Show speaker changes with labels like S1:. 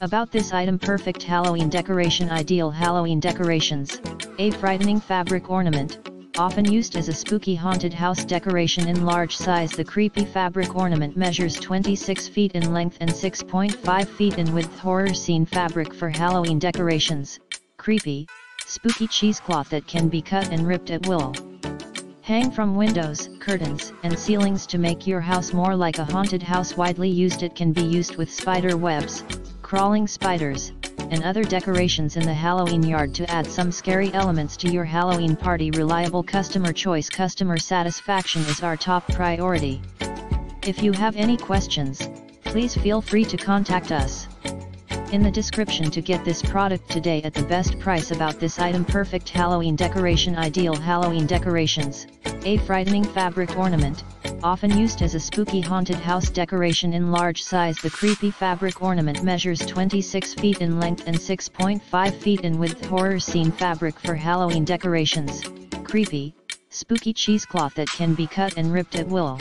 S1: About this item perfect Halloween decoration ideal Halloween decorations, a frightening fabric ornament, often used as a spooky haunted house decoration in large size. The creepy fabric ornament measures 26 feet in length and 6.5 feet in width. Horror scene fabric for Halloween decorations, creepy, spooky cheesecloth that can be cut and ripped at will. Hang from windows, curtains, and ceilings to make your house more like a haunted house. Widely used it can be used with spider webs, crawling spiders, and other decorations in the Halloween yard to add some scary elements to your Halloween party reliable customer choice customer satisfaction is our top priority. If you have any questions, please feel free to contact us. In the description to get this product today at the best price about this item perfect Halloween decoration ideal Halloween decorations, a frightening fabric ornament, often used as a spooky haunted house decoration in large size. The creepy fabric ornament measures 26 feet in length and 6.5 feet in width. Horror scene fabric for Halloween decorations, creepy, spooky cheesecloth that can be cut and ripped at will.